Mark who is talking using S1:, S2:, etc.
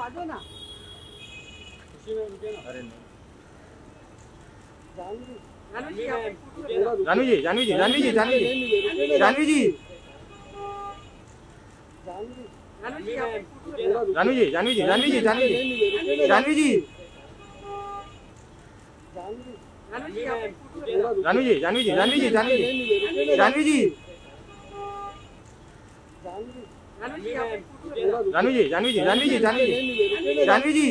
S1: बाजू ना
S2: अरे नहीं
S1: जानवी जी।
S2: जानवी जी जानवी जी जानवी जी जानवी जी जानवी जी
S1: जानवी जी।
S2: जानवी जी जानवी जी जानवी जी जानवी जी जानवी जी
S1: जानवी जी।
S2: जानवी जी जानवी जी जानवी जी जानवी जी जानवी जी जानवी जी जानवी जी।